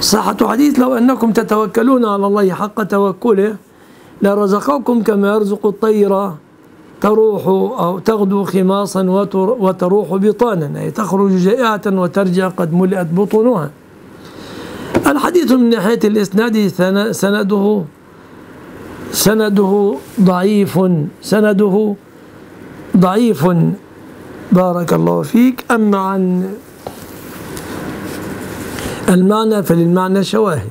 صحة حديث لو أنكم تتوكلون على الله حق توكله لرزقكم كما يرزق الطير تروح أو تغدو خماصا وتروح بطانا أي تخرج جائعة وترجع قد ملئت بطونها. الحديث من ناحية الإسناد سنده سنده ضعيف سنده ضعيف. بارك الله فيك. أما عن المعنى فللمعنى شواهد.